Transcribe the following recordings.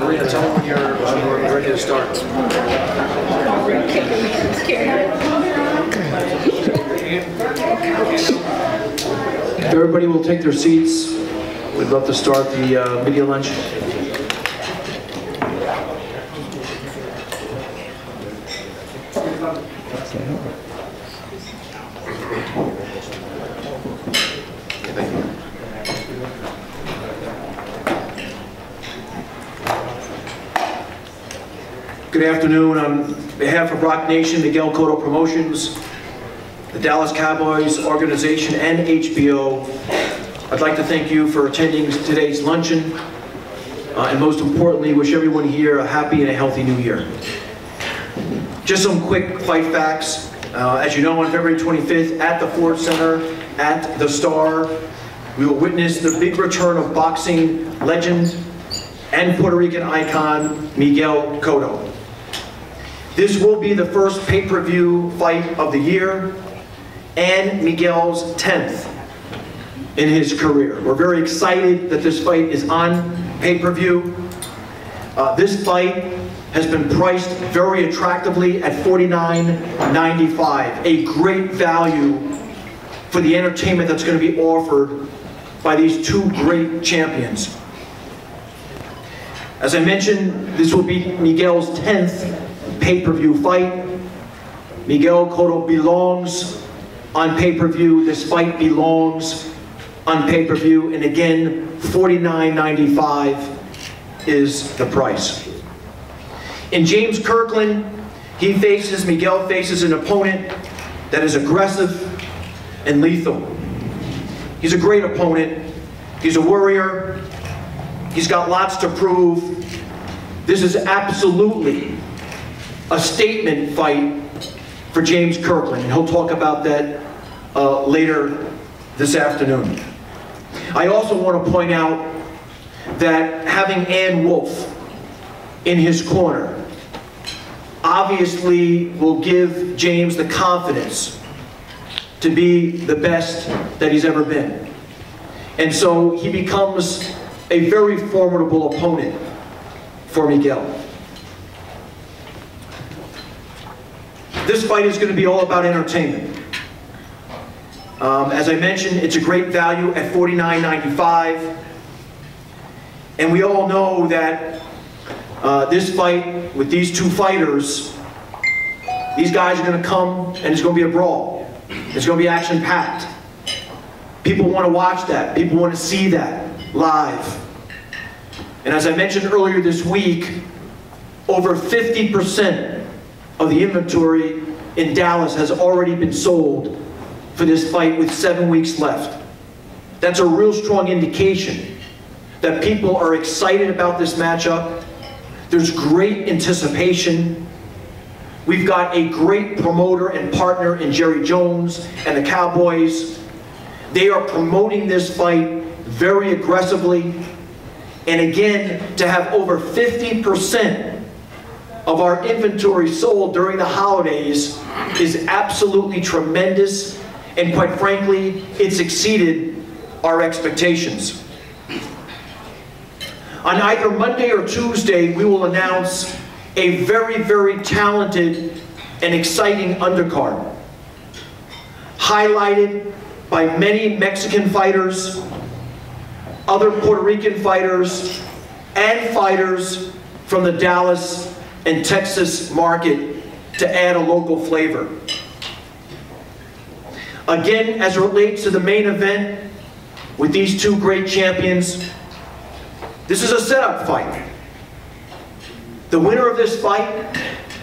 Maria, tell them when you're, when we're ready to start. If everybody will take their seats, we'd love to start the uh, media lunch. Good afternoon. On behalf of Roc Nation, Miguel Cotto Promotions, the Dallas Cowboys organization, and HBO, I'd like to thank you for attending today's luncheon, uh, and most importantly, wish everyone here a happy and a healthy new year. Just some quick fight facts. Uh, as you know, on February 25th at the Ford Center at the Star, we will witness the big return of boxing legend and Puerto Rican icon Miguel Cotto. This will be the first pay-per-view fight of the year and Miguel's 10th in his career. We're very excited that this fight is on pay-per-view. Uh, this fight has been priced very attractively at $49.95, a great value for the entertainment that's going to be offered by these two great champions. As I mentioned, this will be Miguel's 10th pay-per-view fight. Miguel Cotto belongs on pay-per-view. This fight belongs on pay-per-view. And again, $49.95 is the price. In James Kirkland, he faces, Miguel faces an opponent that is aggressive and lethal. He's a great opponent. He's a warrior. He's got lots to prove. This is absolutely a statement fight for James Kirkland, and he'll talk about that uh, later this afternoon. I also want to point out that having Ann Wolfe in his corner obviously will give James the confidence to be the best that he's ever been. And so he becomes a very formidable opponent for Miguel. This fight is going to be all about entertainment. Um, as I mentioned, it's a great value at $49.95. And we all know that uh, this fight with these two fighters, these guys are going to come and it's going to be a brawl. It's going to be action-packed. People want to watch that. People want to see that live. And as I mentioned earlier this week, over 50% of the inventory in Dallas has already been sold for this fight with seven weeks left. That's a real strong indication that people are excited about this matchup. There's great anticipation. We've got a great promoter and partner in Jerry Jones and the Cowboys. They are promoting this fight very aggressively. And again, to have over 50% of our inventory sold during the holidays is absolutely tremendous, and quite frankly, it's exceeded our expectations. On either Monday or Tuesday, we will announce a very, very talented and exciting undercard, highlighted by many Mexican fighters, other Puerto Rican fighters, and fighters from the Dallas and Texas market to add a local flavor. Again, as it relates to the main event with these two great champions, this is a setup fight. The winner of this fight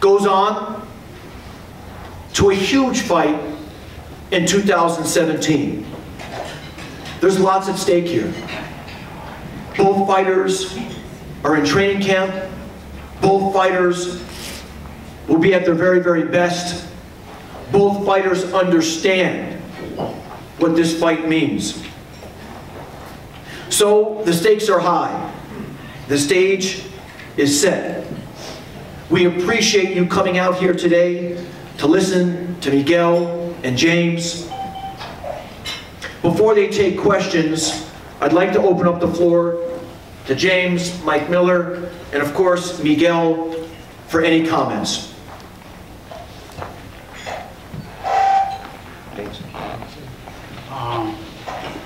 goes on to a huge fight in 2017. There's lots at stake here. Both fighters are in training camp. Both fighters will be at their very, very best. Both fighters understand what this fight means. So the stakes are high. The stage is set. We appreciate you coming out here today to listen to Miguel and James. Before they take questions, I'd like to open up the floor to James, Mike Miller, and of course, Miguel for any comments. Um,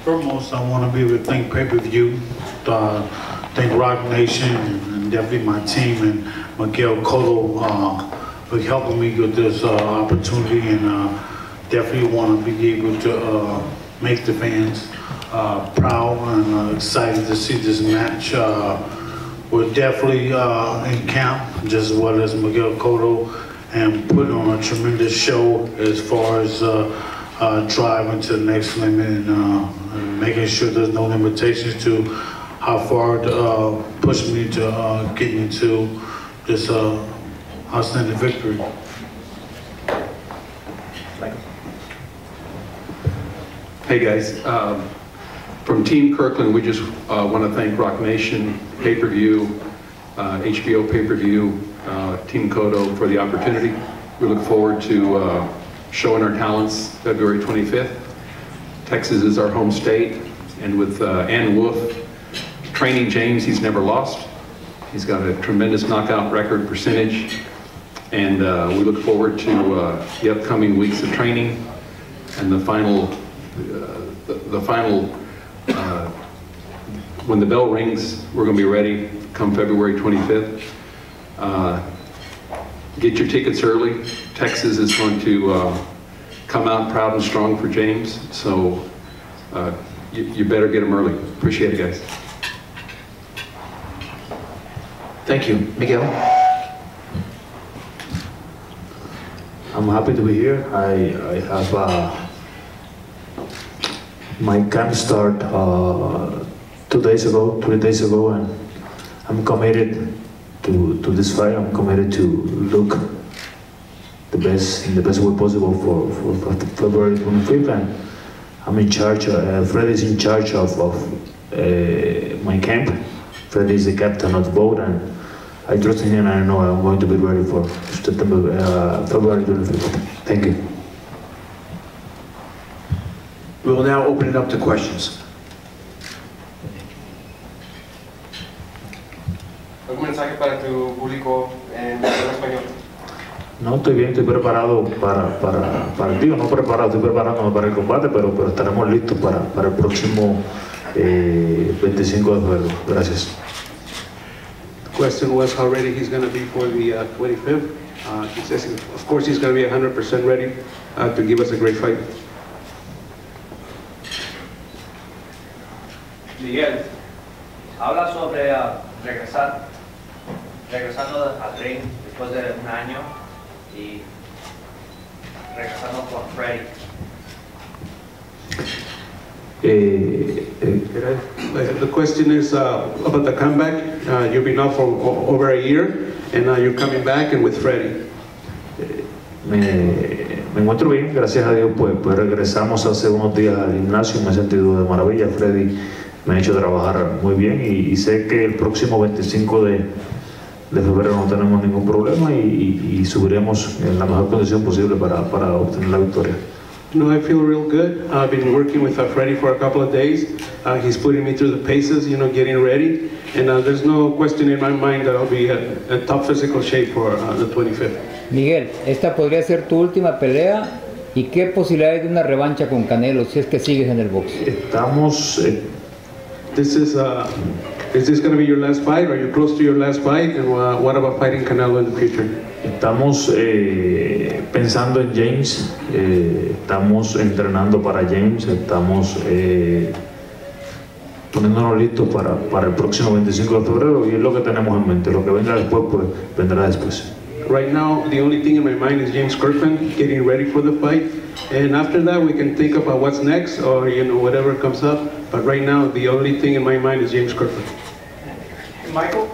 Foremost, I want to be able to thank pay-per-view, uh, thank Roc Nation, and definitely my team, and Miguel Cotto uh, for helping me with this uh, opportunity, and uh, definitely want to be able to uh, make the fans uh, proud and uh, excited to see this match. Uh, We're definitely uh, in camp, just as well as Miguel Cotto, and putting on a tremendous show as far as uh, uh, driving to the next limit and, uh, and making sure there's no limitations to how far to uh, push me to uh, get me to this uh, outstanding victory. Hey, guys. Um, From Team Kirkland, we just want to thank Roc Nation, pay-per-view, uh, HBO pay-per-view, uh, Team Cotto for the opportunity. We look forward to uh, showing our talents February 25th. Texas is our home state, and with uh, Ann Wolfe training James, he's never lost. He's got a tremendous knockout record percentage, and uh, we look forward to uh, the upcoming weeks of training and the final, uh, the the final, uh, when the bell rings, we're going to be ready come February 25th. Uh, Get your tickets early. Texas is going to uh, come out proud and strong for James, so uh, you you better get them early. Appreciate it, guys. Thank you. Miguel? I'm happy to be here. I, I have uh, my camp start uh, two days ago, three days ago, and I'm committed to, to this fight. I'm committed to look the best in the best way possible for, for, for February 25th, and I'm in charge. Uh, Fred is in charge of, of uh, my camp. Fred is the captain of the boat, and I trust in him, and I know I'm going to be ready for September, uh, February 25th. Thank you. We will now open it up to questions. Mensaje para tu público en español? No, estoy bien, estoy preparado para, para, para el tío, no preparado, estoy preparándome para el combate, pero, pero estaremos listos para, para el próximo eh, 25 de febrero. Gracias. question was how ready he's going to be for the uh, 25th. Uh, He says, of course, he's going to be 100% ready uh, to give us a great fight. Miguel, habla sobre ah, regresar, regresando al ring después de un año y regresando con Freddy. Eh, eh, The question is uh, about the comeback. Uh, You've been out for over a year, and now you're coming back and with Freddie. me, me encuentro bien, gracias a Dios, pues, pues regresamos hace unos días al gimnasio, me he sentido de maravilla, Freddy me ha hecho trabajar muy bien y, y sé que el próximo 25 de, de febrero no tenemos ningún problema y, y- y subiremos en la mejor condición posible para, para obtener la victoria. No, I feel real good. I've been working with uh, Freddie for a couple of days. Uh, He's putting me through the paces, you know, getting ready. And uh, there's no question in my mind that I'll be uh, in top physical shape for uh, the 25th. Miguel, esta podría ser tu última pelea y qué posibilidades de una revancha con Canelo si es que sigues en el box. Estamos, eh, This is, uh, is this going to be your last fight? Are you close to your last fight? And uh, what about fighting Canelo in the future? Estamos eh, pensando en James, eh, estamos entrenando para James, estamos eh, poniéndonos listos para, para el próximo 25 de febrero y es lo que tenemos en mente. Lo que venga después, pues vendrá después. Right now, the only thing in my mind is James Kirkland getting ready for the fight. And after that, we can think about what's next or, you know, whatever comes up. But right now, the only thing in my mind is James Kirkland. Michael,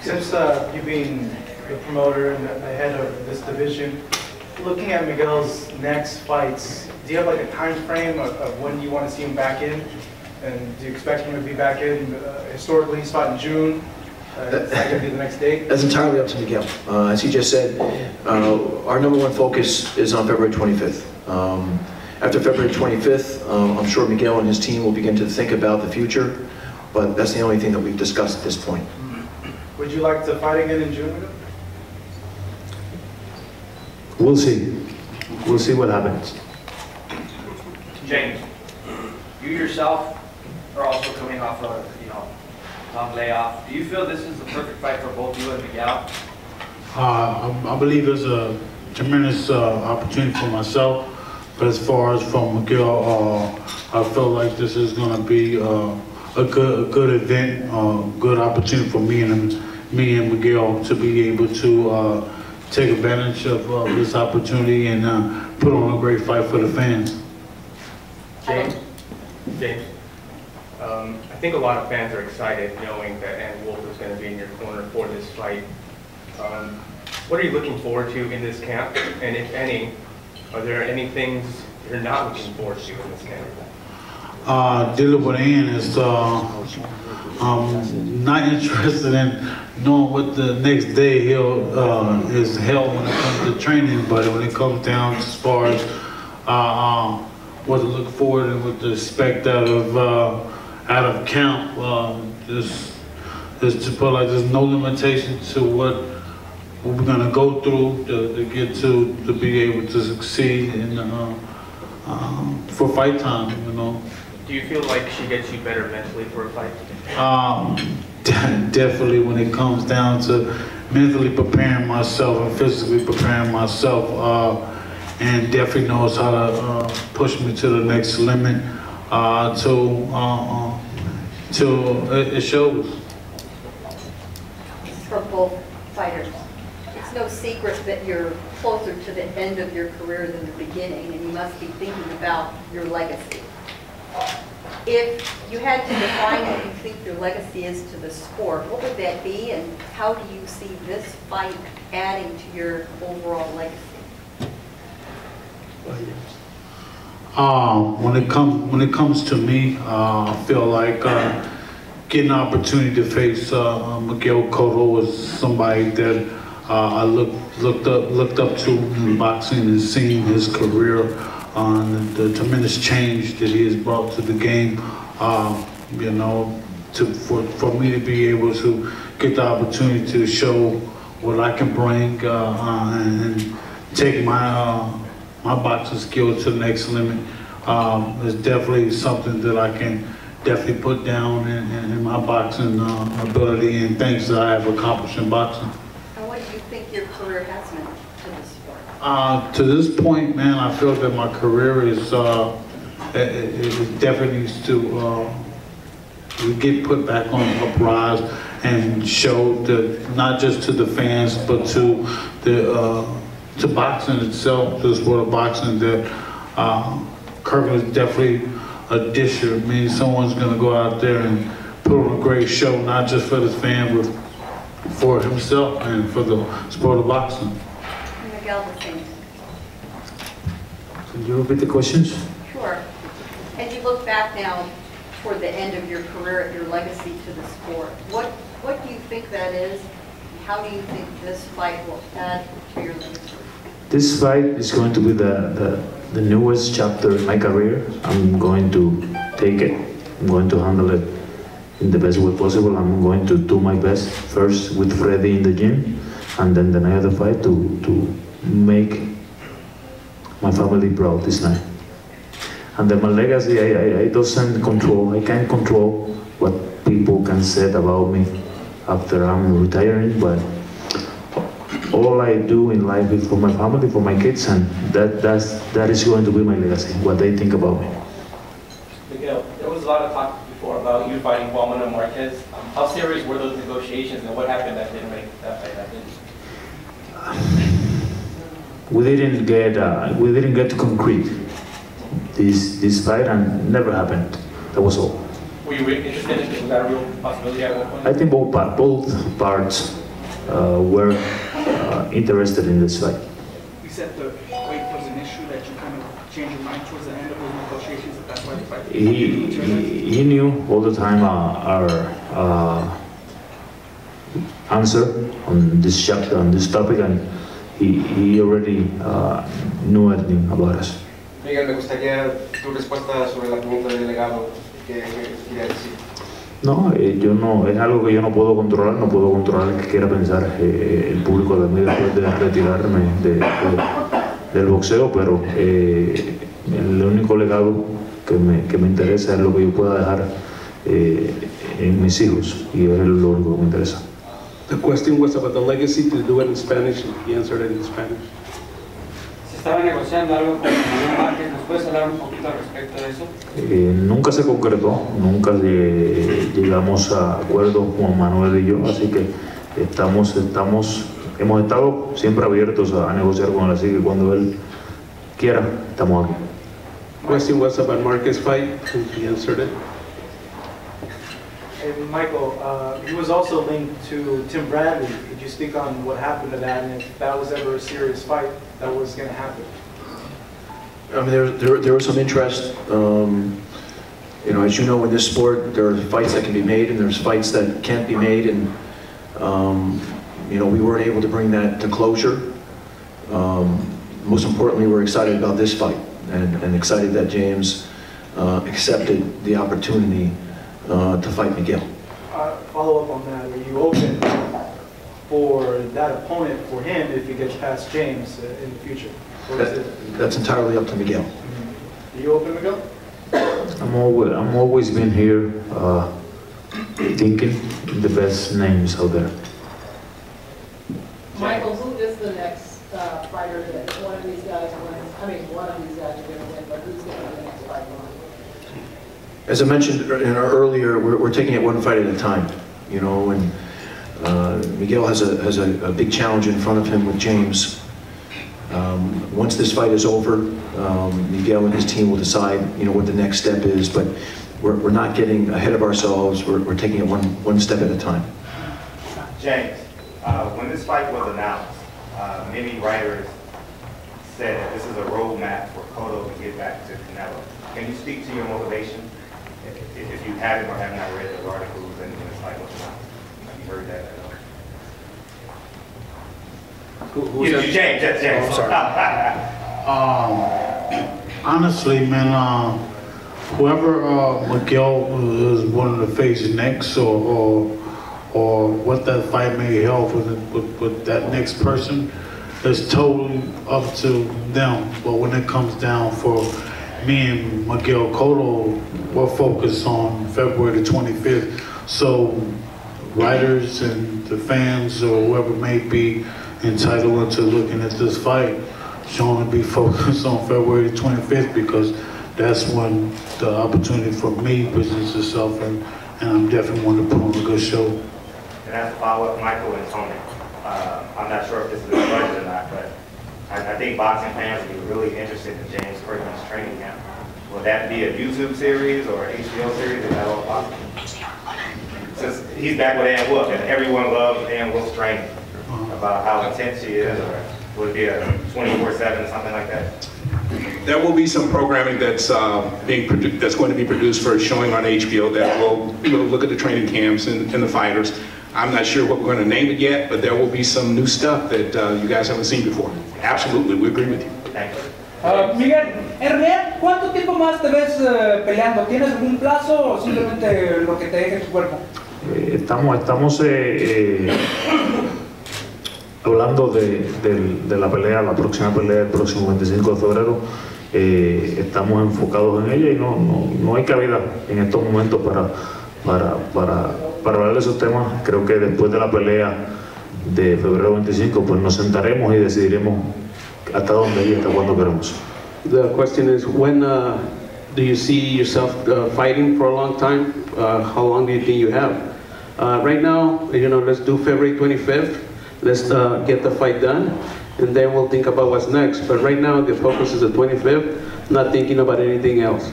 since uh, you being the promoter and the the head of this division, looking at Miguel's next fights, do you have like a time frame of, of when you want to see him back in? And do you expect him to be back in? Uh, historically, he's fought in June. Uh, is that going to be the next date? That's entirely up to Miguel. Uh, As he just said, uh, our number one focus is on February 25th. Um, After February 25th, um, I'm sure Miguel and his team will begin to think about the future. But that's the only thing that we've discussed at this point. Would you like to fight again in June, We'll see. We'll see what happens. James, you yourself are also coming off a, long layoff. Do you feel this is the perfect fight for both you and Miguel? Uh, I I believe it's a tremendous uh, opportunity for myself, but as far as from Miguel, uh, I feel like this is going to be uh, a good, a good event, uh, good opportunity for me and me and Miguel to be able to uh, take advantage of uh, this opportunity and uh, put on a great fight for the fans. James, James, um, I think a lot of fans are excited knowing that Ann Wolfe is going to be in your corner for this fight. Um, What are you looking forward to in this camp? And if any, are there any things you're not looking forward to in this camp? uh, dealing with Ann is uh, um, not interested in knowing what the next day he'll uh, is held when it comes to training, but when it comes down as far as uh, uh, what to look forward and what to expect out of uh, out of camp, um, just is to put like there's no limitation to what what we're gonna go through to, to get to to be able to succeed in uh, um, for fight time, you know. Do you feel like she gets you better mentally for a fight? Um, definitely when it comes down to mentally preparing myself and physically preparing myself, uh, and definitely knows how to uh, push me to the next limit. Uh, to uh, uh, to it, uh, it shows. for both fighters. It's no secret that you're closer to the end of your career than the beginning, and you must be thinking about your legacy. If you had to define what you think your legacy is to the sport, what would that be, and how do you see this fight adding to your overall legacy? Um, when it comes when it comes to me, uh, I feel like uh, getting an opportunity to face uh, uh, Miguel Cotto was somebody that uh, I looked looked up looked up to in boxing and seeing his career, uh, and the tremendous change that he has brought to the game. Uh, you know, to for, for me to be able to get the opportunity to show what I can bring uh, uh, and, and take my uh, my boxing skills to the next limit um, is definitely something that I can definitely put down in, in, in my boxing uh, ability and things that I have accomplished in boxing. And what do you think your career has meant to the sport? Uh, to this point, man, I feel that my career is uh, it, it it definitely needs to uh, get put back on uprise and show that not just to the fans but to the uh, to boxing itself, to the sport of boxing, that uh, Kirkland is definitely a disher. I mean, someone's going to go out there and put on a great show, not just for the fan, but for himself and for the sport of boxing. Miguel, the same. Can you repeat the questions? Sure. As you look back now toward the end of your career, at your legacy to the sport, what, what do you think that is? How do you think this fight will add to your legacy? This fight is going to be the, the, the newest chapter in my career. I'm going to take it. I'm going to handle it in the best way possible. I'm going to do my best first with Freddie in the gym, and then the night of the fight to, to make my family proud this night. And then my legacy, I, I, I doesn't control, I can't control what people can say about me after I'm retiring, but all I do in life is for my family, for my kids, and that, that's, that is going to be my legacy, what they think about me. Miguel, there was a lot of talk before about you fighting Juan Manuel Marquez. Um, how serious were those negotiations and what happened that didn't make that fight happen? We didn't get, uh, we didn't get concrete this, this fight, and never happened. That was all. Were you really interested in? Was that a real possibility at one point? I think both, both parts uh, were interested in this fight. You said the weight was an issue that you kind of changed your mind towards the end of those negotiations, that's why the fight. He, he, he knew all the time uh, our uh, answer on this chapter, on this topic, and he, he already uh, knew everything about us. Miguel, me gustaría tu respuesta sobre la pregunta del delegado que que quería decir. No, eh, yo no, es algo que yo no puedo controlar, no puedo controlar qué quiera pensar eh, el público de mí después de retirarme de- de- del boxeo, pero eh, el único legado que me, que me interesa es lo que yo pueda dejar eh, en mis hijos y es lo único que me interesa. The question was about the legacy to do it in Spanish. He answered it in Spanish. Estaba negociando algo con Manuel Márquez, ¿nos puedes hablar un poquito al respecto de eso? Eh, nunca se concretó, nunca lle- llegamos a acuerdo Juan Manuel y yo, así que estamos, estamos, hemos estado siempre abiertos a, negociar con él, así que cuando él quiera, estamos aquí. Question was about Marquez fight, and he answered it. And Michael, uh, he was also linked to Tim Bradley. Speak on what happened to that and if that was ever a serious fight that was going to happen? I mean, there, there, there was some interest. Um, you know, as you know, in this sport, there are fights that can be made and there's fights that can't be made. And, um, you know, we weren't able to bring that to closure. Um, most importantly, we're excited about this fight and, and excited that James uh, accepted the opportunity uh, to fight Miguel. Uh, Follow up on that, are you open for that opponent for him if he gets past James uh, in the future? Or is That, it, that's entirely up to Miguel. are you open, Miguel? I'm always, I'm always been here uh, thinking the best names out there. Michael, who is the next uh, fighter that one of these guys wins? I mean, one of these guys are going to win, but who's going to be the next fight? As I mentioned earlier, we're, we're taking it one fight at a time, you know, and uh, Miguel has a, has a, a big challenge in front of him with James. Um, once this fight is over, um, Miguel and his team will decide, you know, what the next step is, but we're, we're not getting ahead of ourselves, we're, we're taking it one, one step at a time. James, uh, when this fight was announced, uh, many writers said that this is a roadmap for Cotto to get back to Canelo. Can you speak to your motivation, if, if you haven't or have not read those articles and when this fight was announced? Have you heard that at all? You, you, James, that's James. Oh, Um, honestly, man, uh, whoever uh, Miguel is wanting to face next, or, or or what that fight may help with, with with that next person, is totally up to them. But when it comes down for me and Miguel Cotto, we're focused on February the 25th. So writers and the fans or whoever may be entitled to looking at this fight should only be focused on February 25th because that's when the opportunity for me presents itself and, and I'm definitely want to put on a good show. And as a follow-up, Michael and Tony, uh, I'm not sure if this is a question or not, but I, I think boxing fans would be really interested in James Kirkland's training camp. Will that be a YouTube series or HBO series? Is that all possible? Since he's back with Ann Wolfe, and everyone loves Ann Wolfe's training, about how intense she is, or would it be a 24/7 or something like that? There will be some programming that's uh, being produ- that's going to be produced for showing on HBO that will will look at the training camps and, and the fighters. I'm not sure what we're going to name it yet, but there will be some new stuff that uh, you guys haven't seen before. Absolutely, we agree with you. Thank you. Ah, Miguel, en realidad, ¿cuánto tiempo más te ves eh, peleando? ¿Tienes algún plazo o simplemente lo que te deje tu cuerpo? Eh, estamos estamos eh, eh, hablando de, del- de la pelea, la próxima pelea el próximo 25 de febrero. Eh, estamos enfocados en ella y no, no, no hay cabida en estos momentos para, para, para, para hablar de esos temas. Creo que después de la pelea de febrero 25, pues nos sentaremos y decidiremos hasta dónde y hasta cuándo queremos. The question is, when uh, do you see yourself uh, fighting for a long time? Uh, How long do you think you have? Uh, Right now, you know, let's do February 25th. Let's uh, get the fight done, and then we'll think about what's next. But right now, the focus is the 25th, not thinking about anything else.